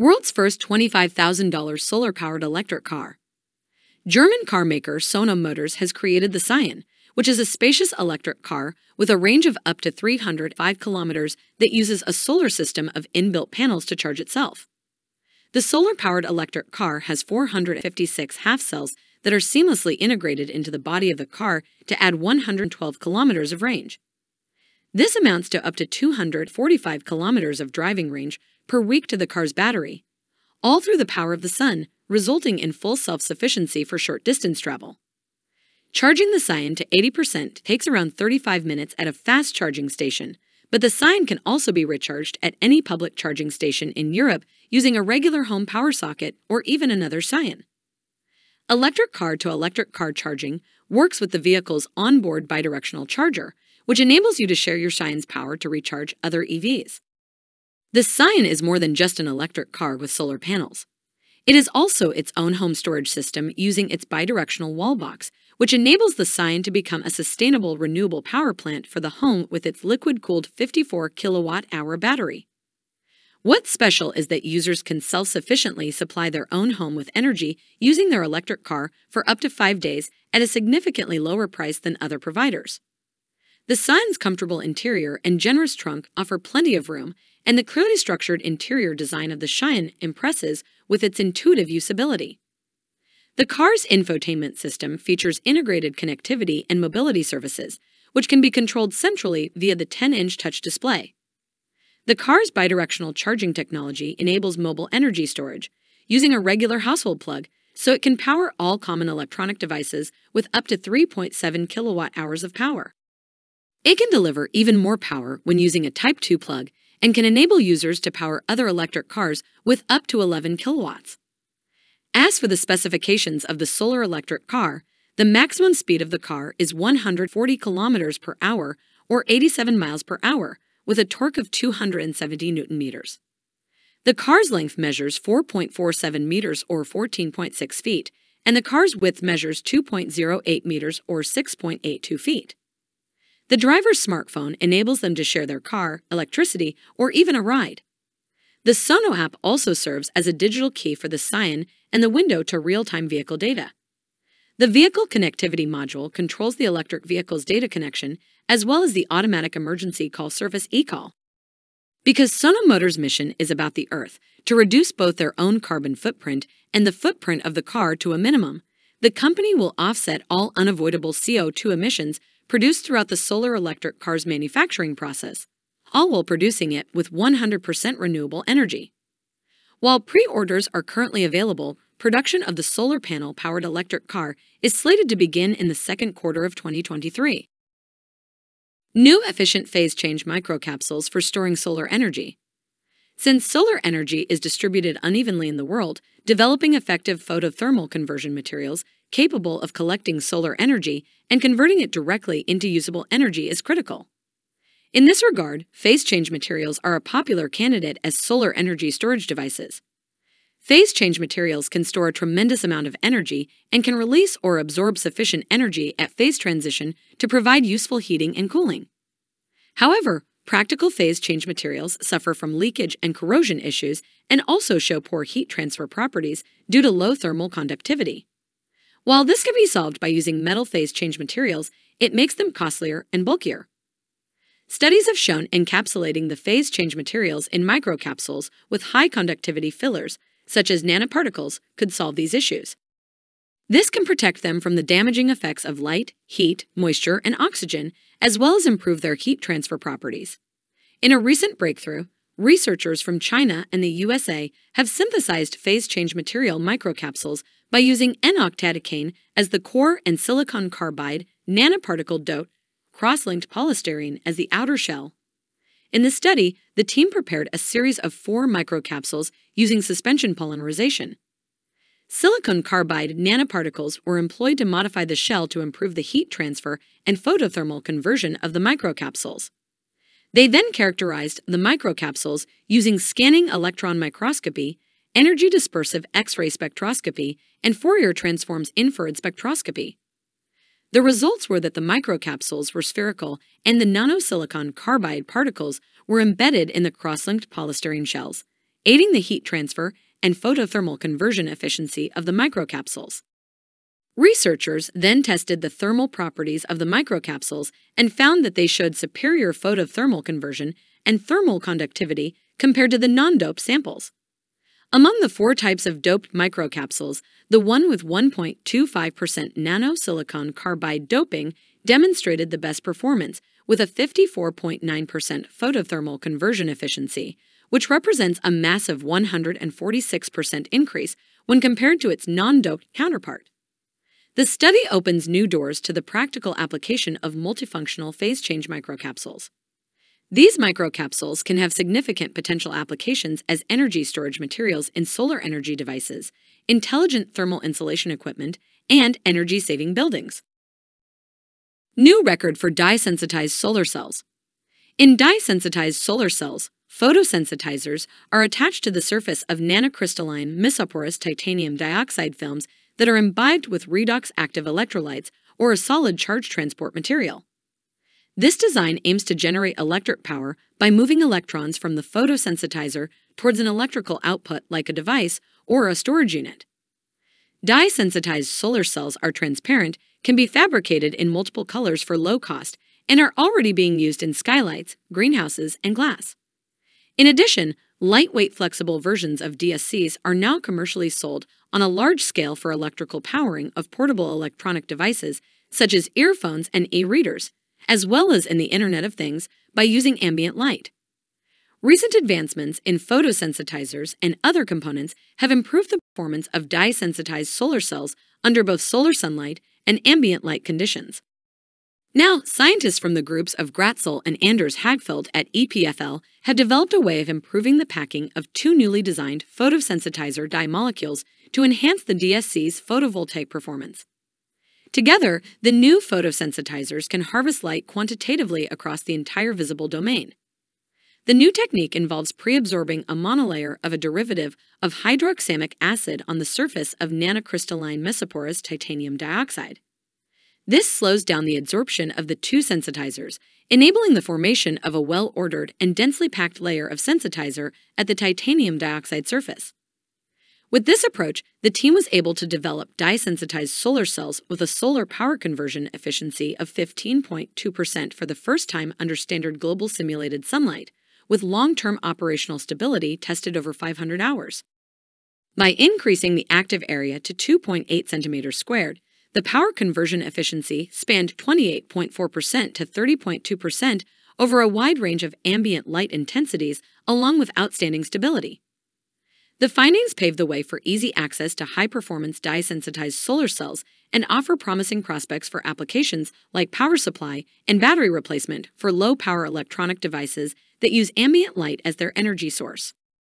World's first $25,000 solar powered electric car. German car maker Sono Motors has created the Sion, which is a spacious electric car with a range of up to 305 kilometers that uses a solar system of inbuilt panels to charge itself. The solar powered electric car has 456 half cells that are seamlessly integrated into the body of the car to add 112 kilometers of range. This amounts to up to 245 kilometers of driving range per week to the car's battery, all through the power of the sun, resulting in full self sufficiency for short distance travel. Charging the Sion to 80% takes around 35 minutes at a fast charging station, but the Sion can also be recharged at any public charging station in Europe using a regular home power socket or even another Sion. Electric car to electric car charging works with the vehicle's onboard bidirectional charger, which enables you to share your Sion's power to recharge other EVs. The Sion is more than just an electric car with solar panels. It is also its own home storage system using its bidirectional wall box, which enables the Sion to become a sustainable renewable power plant for the home with its liquid cooled 54 kilowatt hour battery. What's special is that users can self sufficiently supply their own home with energy using their electric car for up to five days at a significantly lower price than other providers. The Sion's comfortable interior and generous trunk offer plenty of room, and the clearly structured interior design of the Sion impresses with its intuitive usability. The car's infotainment system features integrated connectivity and mobility services, which can be controlled centrally via the 10 inch touch display. The car's bidirectional charging technology enables mobile energy storage, using a regular household plug, so it can power all common electronic devices with up to 3.7 kilowatt hours of power. It can deliver even more power when using a Type 2 plug and can enable users to power other electric cars with up to 11 kilowatts. As for the specifications of the solar electric car, the maximum speed of the car is 140 kilometers per hour or 87 miles per hour with a torque of 270 newton meters. The car's length measures 4.47 meters or 14.6 feet, and the car's width measures 2.08 meters or 6.82 feet. The driver's smartphone enables them to share their car, electricity, or even a ride. The Sono app also serves as a digital key for the Sion and the window to real time vehicle data. The Vehicle Connectivity Module controls the electric vehicle's data connection as well as the automatic emergency call service eCall. Because Sono Motors' mission is about the Earth, to reduce both their own carbon footprint and the footprint of the car to a minimum, the company will offset all unavoidable CO2 emissions produced throughout the solar electric car's manufacturing process, all while producing it with 100% renewable energy. While pre orders are currently available, production of the solar panel powered electric car is slated to begin in the second quarter of 2023. New efficient phase change microcapsules for storing solar energy. Since solar energy is distributed unevenly in the world, developing effective photothermal conversion materials capable of collecting solar energy and converting it directly into usable energy is critical. In this regard, phase change materials are a popular candidate as solar energy storage devices. Phase change materials can store a tremendous amount of energy and can release or absorb sufficient energy at phase transition to provide useful heating and cooling. However, practical phase change materials suffer from leakage and corrosion issues and also show poor heat transfer properties due to low thermal conductivity. While this can be solved by using metal phase change materials, it makes them costlier and bulkier. Studies have shown encapsulating the phase change materials in microcapsules with high conductivity fillers, such as nanoparticles, could solve these issues. This can protect them from the damaging effects of light, heat, moisture, and oxygen, as well as improve their heat transfer properties. In a recent breakthrough, researchers from China and the USA have synthesized phase change material microcapsules by using N-octadecane as the core and silicon carbide nanoparticle doped cross-linked polystyrene as the outer shell. In the study, the team prepared a series of four microcapsules using suspension polymerization. Silicon carbide nanoparticles were employed to modify the shell to improve the heat transfer and photothermal conversion of the microcapsules. They then characterized the microcapsules using scanning electron microscopy energy dispersive X ray spectroscopy, and Fourier transforms infrared spectroscopy. The results were that the microcapsules were spherical and the nanosilicon carbide particles were embedded in the cross linked polystyrene shells, aiding the heat transfer and photothermal conversion efficiency of the microcapsules. Researchers then tested the thermal properties of the microcapsules and found that they showed superior photothermal conversion and thermal conductivity compared to the non doped samples. Among the four types of doped microcapsules, the one with 1.25% nanosilicon carbide doping demonstrated the best performance with a 54.9% photothermal conversion efficiency, which represents a massive 146% increase when compared to its non doped counterpart. The study opens new doors to the practical application of multifunctional phase change microcapsules. These microcapsules can have significant potential applications as energy storage materials in solar energy devices, intelligent thermal insulation equipment, and energy saving buildings. New record for dye sensitized solar cells. In dye sensitized solar cells, photosensitizers are attached to the surface of nanocrystalline mesoporous titanium dioxide films that are imbibed with redox active electrolytes or a solid charge transport material. This design aims to generate electric power by moving electrons from the photosensitizer towards an electrical output like a device or a storage unit. Dye sensitized solar cells are transparent, can be fabricated in multiple colors for low cost, and are already being used in skylights, greenhouses, and glass. In addition, lightweight flexible versions of DSCs are now commercially sold on a large scale for electrical powering of portable electronic devices such as earphones and e readers, as well as in the Internet of Things by using ambient light. Recent advancements in photosensitizers and other components have improved the performance of dye sensitized solar cells under both solar sunlight and ambient light conditions. Now, scientists from the groups of Gratzel and Anders Hagfeldt at EPFL have developed a way of improving the packing of two newly designed photosensitizer dye molecules to enhance the DSC's photovoltaic performance. Together, the new photosensitizers can harvest light quantitatively across the entire visible domain. The new technique involves pre-absorbing a monolayer of a derivative of hydroxamic acid on the surface of nanocrystalline mesoporous titanium dioxide. This slows down the adsorption of the two sensitizers, enabling the formation of a well-ordered and densely packed layer of sensitizer at the titanium dioxide surface. With this approach, the team was able to develop dye sensitized solar cells with a solar power conversion efficiency of 15.2% for the first time under standard global simulated sunlight, with long term operational stability tested over 500 hours. By increasing the active area to 2.8 centimeters squared, the power conversion efficiency spanned 28.4% to 30.2% over a wide range of ambient light intensities, along with outstanding stability. The findings pave the way for easy access to high performance dye sensitized solar cells and offer promising prospects for applications like power supply and battery replacement for low power electronic devices that use ambient light as their energy source.